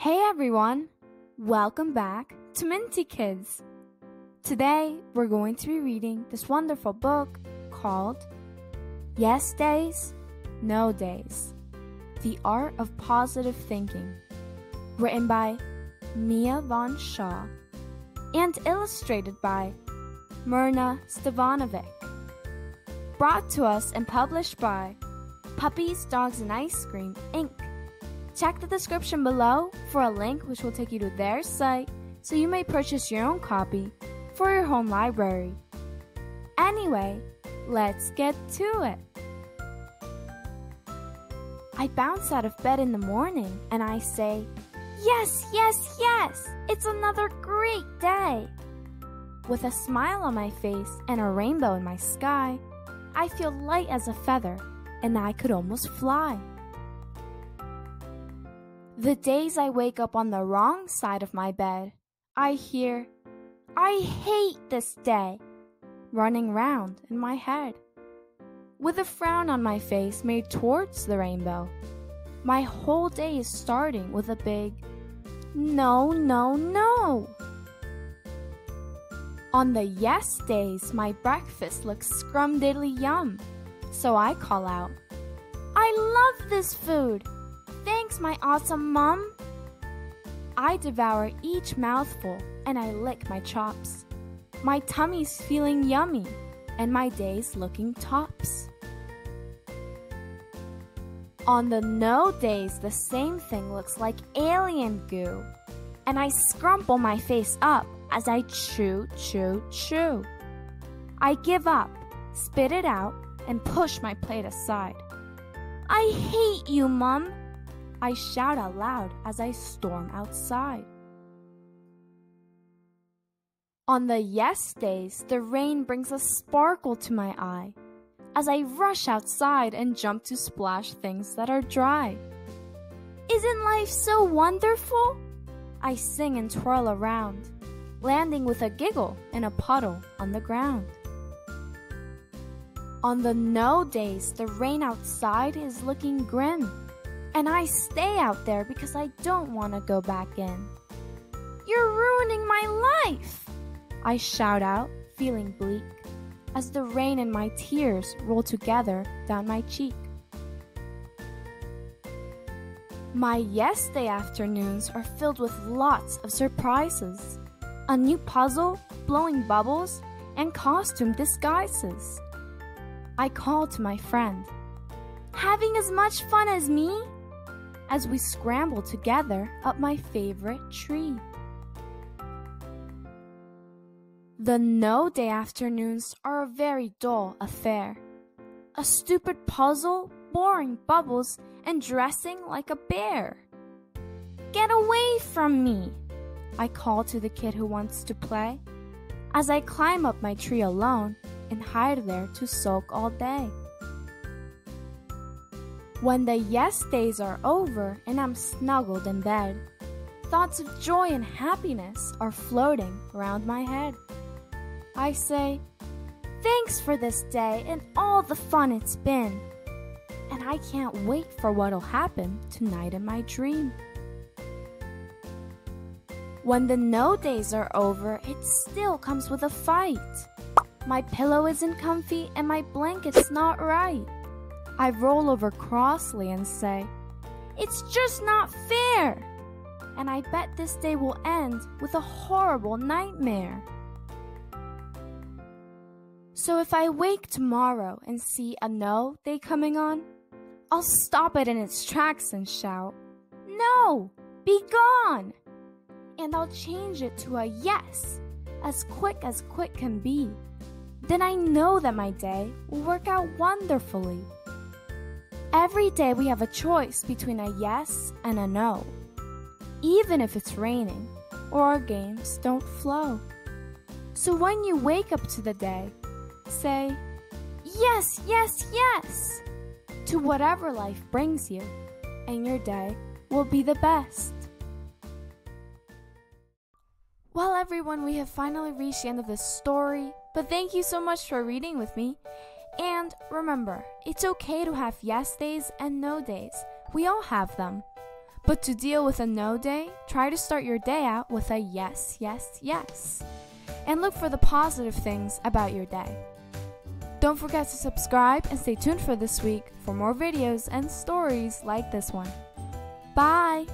Hey everyone! Welcome back to Minty Kidz. Today we're going to be reading this wonderful book called Yes Days, No Days The Art of Positive Thinking, written by Mia Von Scha and illustrated by Mirna Stevanovic. Brought to us and published by Puppies, Dogs, and Ice Cream, Inc. Check the description below for a link which will take you to their site so you may purchase your own copy for your home library. Anyway, let's get to it. I bounce out of bed in the morning and I say, Yes, yes, yes! It's another great day! With a smile on my face and a rainbow in my sky, I feel light as a feather and I could almost fly. The days I wake up on the wrong side of my bed, I hear, I hate this day, running round in my head. With a frown on my face made towards the rainbow, my whole day is starting with a big no, no, no. On the yes days, my breakfast looks scrumdiddly yum, so I call out, I love this food. My awesome mom. I devour each mouthful and I lick my chops. My tummy's feeling yummy and my day's looking tops. On the no days, the same thing looks like alien goo, and I scrumple my face up as I chew, chew, chew. I give up, spit it out, and push my plate aside. I hate you, Mum! I shout out loud as I storm outside. On the yes days, the rain brings a sparkle to my eye as I rush outside and jump to splash things that are dry. Isn't life so wonderful? I sing and twirl around, landing with a giggle in a puddle on the ground. On the no days, the rain outside is looking grim, and I stay out there because I don't want to go back in. You're ruining my life! I shout out, feeling bleak as the rain and my tears roll together down my cheek. My yes day afternoons are filled with lots of surprises a new puzzle, blowing bubbles, and costume disguises. I call to my friend, having as much fun as me? As we scramble together up my favorite tree. The no day afternoons are a very dull affair. A stupid puzzle, boring bubbles, and dressing like a bear. Get away from me! I call to the kid who wants to play as I climb up my tree alone and hide there to sulk all day. When the yes days are over and I'm snuggled in bed, thoughts of joy and happiness are floating around my head. I say, Thanks for this day and all the fun it's been. And I can't wait for what'll happen tonight in my dream. When the no days are over, it still comes with a fight. My pillow isn't comfy and my blanket's not right. I roll over crossly and say, It's just not fair! And I bet this day will end with a horrible nightmare. So if I wake tomorrow and see a no day coming on, I'll stop it in its tracks and shout, No! Be gone! And I'll change it to a yes, as quick as quick can be. Then I know that my day will work out wonderfully. Every day we have a choice between a yes and a no, even if it's raining or our games don't flow. So when you wake up to the day, say, Yes, yes, yes, to whatever life brings you, and your day will be the best. Well, everyone, we have finally reached the end of this story, but thank you so much for reading with me. And remember, it's okay to have yes days and no days. We all have them. But to deal with a no day, try to start your day out with a yes, yes, yes. And look for the positive things about your day. Don't forget to subscribe and stay tuned for this week for more videos and stories like this one. Bye!